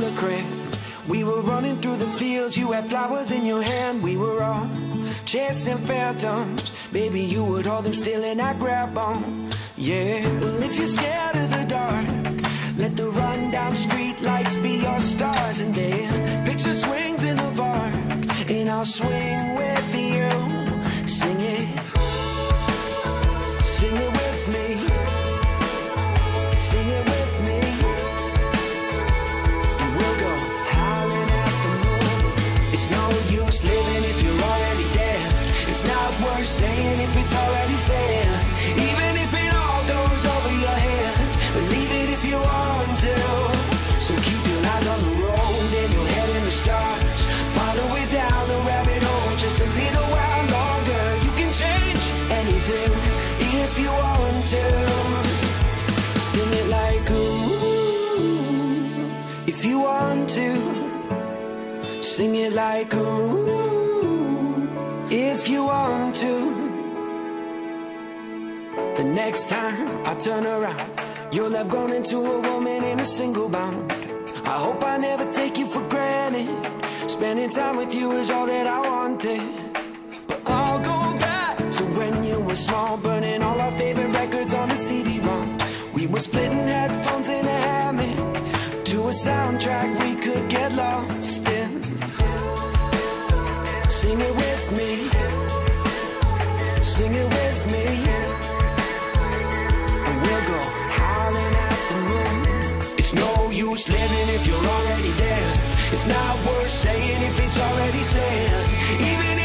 the crib. We were running through the fields, you had flowers in your hand. We were all chasing phantoms. Baby, you would hold them still and I grab on. Yeah, well, if you're scared of the dark, let the rundown street lights be your stars. And then picture swings in the park, and I'll swing worth saying if it's already said. Even if it all goes over your head, believe it if you want to. So keep your eyes on the road and your head in the stars. Follow it down the rabbit hole just a little while longer. You can change anything if you want to. Sing it like ooh, if you want to. Sing it like ooh, if you want to. The next time I turn around, you'll have grown into a woman in a single bound. I hope I never take you for granted. Spending time with you is all that I wanted. But I'll go back to when you were small, burning all our favorite records on the CD-ROM. We were splitting headphones in a hammock to a soundtrack we could get lost in. Sing it use living if you're already dead. It's not worth saying if it's already said. Even